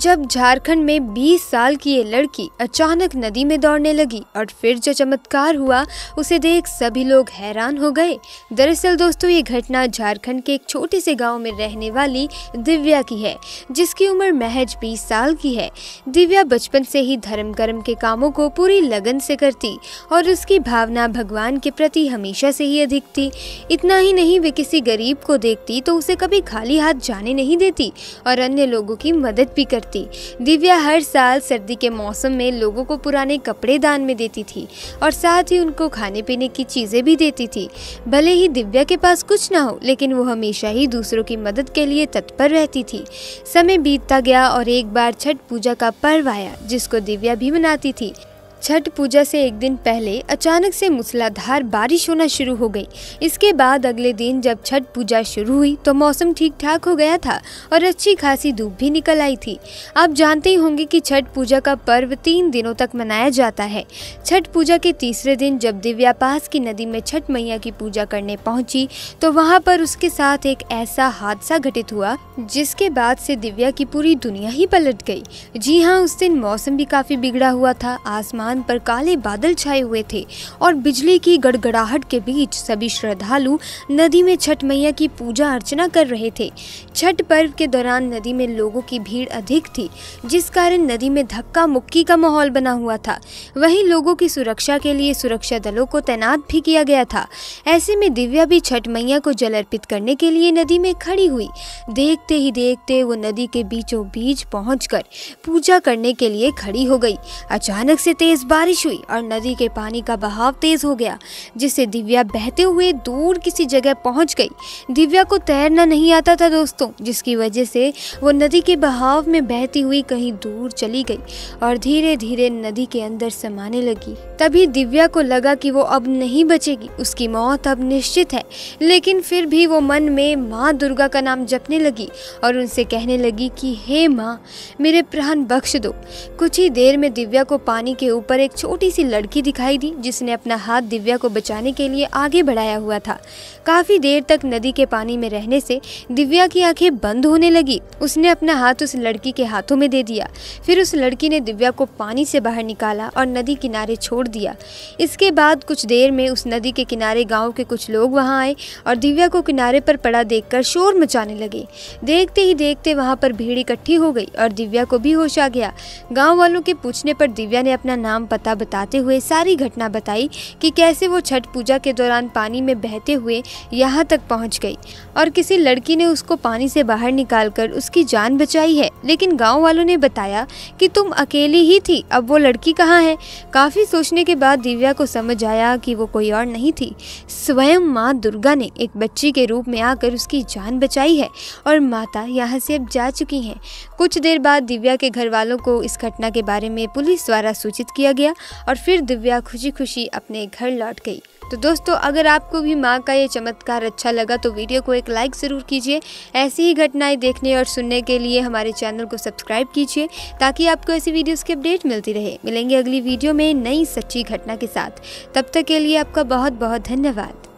जब झारखंड में 20 साल की ये लड़की अचानक नदी में दौड़ने लगी और फिर जो चमत्कार हुआ, उसे देख सभी लोग हैरान हो गए। दरअसल दोस्तों, ये घटना झारखंड के एक छोटे से गाँव में रहने वाली दिव्या की है, जिसकी उम्र महज 20 साल की है। दिव्या बचपन से ही धर्म कर्म के कामों को पूरी लगन से करती और उसकी भावना भगवान के प्रति हमेशा से ही अधिक थी। इतना ही नहीं, वे किसी गरीब को देखती तो उसे कभी खाली हाथ जाने नहीं देती और अन्य लोगों की मदद भी करती। दिव्या हर साल सर्दी के मौसम में लोगों को पुराने कपड़े दान में देती थी और साथ ही उनको खाने पीने की चीज़ें भी देती थी। भले ही दिव्या के पास कुछ ना हो, लेकिन वो हमेशा ही दूसरों की मदद के लिए तत्पर रहती थी। समय बीतता गया और एक बार छठ पूजा का पर्व आया, जिसको दिव्या भी मनाती थी। छठ पूजा से एक दिन पहले अचानक से मूसलाधार बारिश होना शुरू हो गई। इसके बाद अगले दिन जब छठ पूजा शुरू हुई तो मौसम ठीक ठाक हो गया था और अच्छी खासी धूप भी निकल आई थी। आप जानते ही होंगे कि छठ पूजा का पर्व तीन दिनों तक मनाया जाता है। छठ पूजा के तीसरे दिन जब दिव्या पास की नदी में छठ मैया की पूजा करने पहुँची तो वहाँ पर उसके साथ एक ऐसा हादसा घटित हुआ, जिसके बाद से दिव्या की पूरी दुनिया ही पलट गई। जी हाँ उस दिन मौसम भी काफ़ी बिगड़ा हुआ था, आसमान आसमान पर काले बादल छाए हुए थे और बिजली की गड़गड़ाहट के बीच सभी श्रद्धालु नदी में छठ मैया की पूजा अर्चना कर रहे थे। छठ पर्व के दौरान नदी में लोगों की भीड़ अधिक थी, जिस कारण नदी में धक्का मुक्की का माहौल बना हुआ था। वहीं लोगों की सुरक्षा के लिए सुरक्षा दलों को तैनात भी किया गया था। ऐसे में दिव्या भी छठ मैया को जल अर्पित करने के लिए नदी में खड़ी हुई। देखते ही देखते वो नदी के बीचों बीच पहुंचकर पूजा करने के लिए खड़ी हो गई। अचानक से तेज तेज बारिश हुई और नदी के पानी का बहाव तेज हो गया, जिससे दिव्या बहते हुए दूर किसी जगह पहुँच गई। दिव्या को तैरना नहीं आता था दोस्तों, जिसकी वजह से वो नदी के बहाव में बहती हुई कहीं दूर चली गई और धीरे धीरे नदी के अंदर समाने लगी। तभी दिव्या को लगा कि वो अब नहीं बचेगी, उसकी मौत अब निश्चित है। लेकिन फिर भी वो मन में माँ दुर्गा का नाम जपने लगी और उनसे कहने लगी कि, हे माँ, मेरे प्राण बख्श दो। कुछ ही देर में दिव्या को पानी के ऊपर पर एक छोटी सी लड़की दिखाई दी, जिसने अपना हाथ दिव्या को बचाने के लिए आगे बढ़ाया हुआ था। काफ़ी देर तक नदी के पानी में रहने से दिव्या की आँखें बंद होने लगी। उसने अपना हाथ उस लड़की के हाथों में दे दिया। फिर उस लड़की ने दिव्या को पानी से बाहर निकाला और नदी किनारे छोड़ दिया। इसके बाद कुछ देर में उस नदी के किनारे गाँव के कुछ लोग वहाँ आए और दिव्या को किनारे पर पड़ा देखकर शोर मचाने लगे। देखते ही देखते वहाँ पर भीड़ इकट्ठी हो गई और दिव्या को भी होश आ गया। गाँव वालों के पूछने पर दिव्या ने अपना नाम पता बताते हुए सारी घटना बताई कि कैसे वो छठ पूजा के दौरान पानी में बहते हुए यहाँ तक पहुँच गई और किसी लड़की ने उसको पानी से बाहर निकालकर उसकी जान बचाई है। लेकिन गाँव वालों ने बताया कि तुम अकेली ही थी, अब वो लड़की कहाँ है? काफ़ी सोचने के बाद दिव्या को समझ आया कि वो कोई और नहीं थी। स्वयं माँ दुर्गा ने एक बच्ची के रूप में आकर उसकी जान बचाई है और माता यहाँ से अब जा चुकी हैं। कुछ देर बाद दिव्या के घर वालों को इस घटना के बारे में पुलिस द्वारा सूचित किया गया और फिर दिव्या खुशी खुशी अपने घर लौट गई। तो दोस्तों, अगर आपको भी माँ का ये चमत्कार अच्छा लगा तो वीडियो को एक लाइक ज़रूर कीजिए। ऐसी ही घटनाएँ देखने और सुनने के लिए हमारे चैनल को सब्सक्राइब कीजिए, ताकि आपको ऐसी वीडियोस की अपडेट मिलती रहे। मिलेंगे अगली वीडियो में नई सच्ची घटना के साथ। तब तक के लिए आपका बहुत बहुत धन्यवाद।